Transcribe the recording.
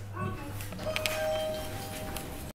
Okay.